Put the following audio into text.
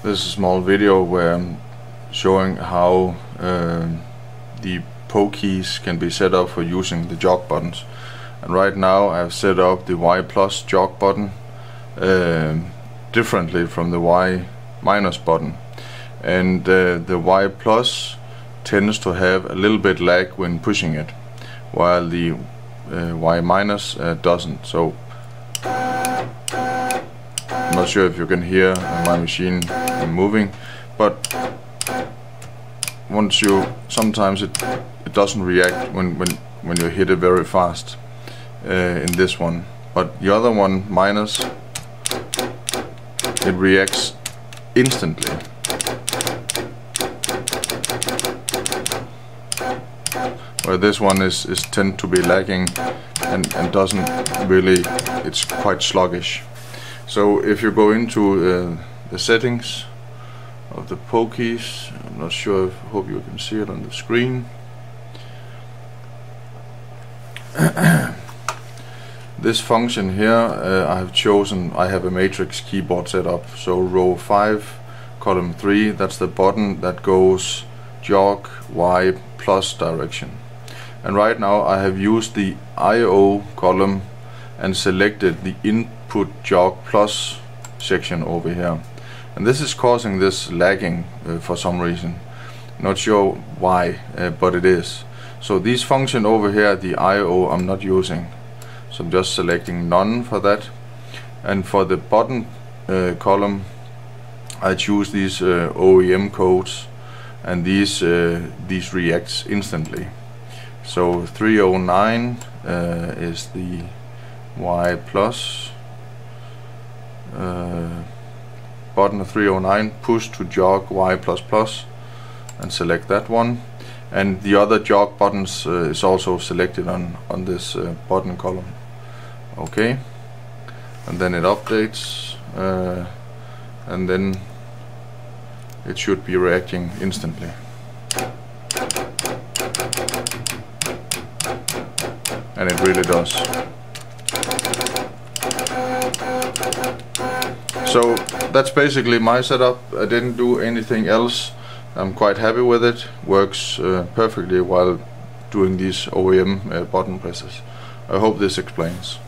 This is a small video where I'm showing how uh, the PoKeys can be set up for using the jog buttons. And right now I've set up the Y plus jog button uh, differently from the Y minus button. And uh, the Y plus tends to have a little bit lag when pushing it, while the uh, Y minus uh, doesn't. So I'm not sure if you can hear my machine moving, but once you sometimes it it doesn't react when when when you hit it very fast uh, in this one, but the other one minus it reacts instantly. Where this one is, is tend to be lagging and, and doesn't really, it's quite sluggish. So if you go into uh, the settings of the PoKeys, I'm not sure, if, hope you can see it on the screen. this function here uh, I have chosen, I have a matrix keyboard set up, so row 5, column 3, that's the button that goes jog Y plus direction. And right now I have used the IO column and selected the input jog plus section over here and this is causing this lagging uh, for some reason. Not sure why uh, but it is. So these function over here the IO I'm not using. So I'm just selecting none for that. And for the button uh, column I choose these uh, OEM codes and these uh, these reacts instantly. So 309 uh, is the Y plus uh, button 309 push to jog Y and select that one. And the other jog buttons uh, is also selected on on this uh, button column. Okay? And then it updates uh, and then it should be reacting instantly. And it really does so that's basically my setup. I didn't do anything else. I'm quite happy with it. Works uh, perfectly while doing these OEM uh, button presses. I hope this explains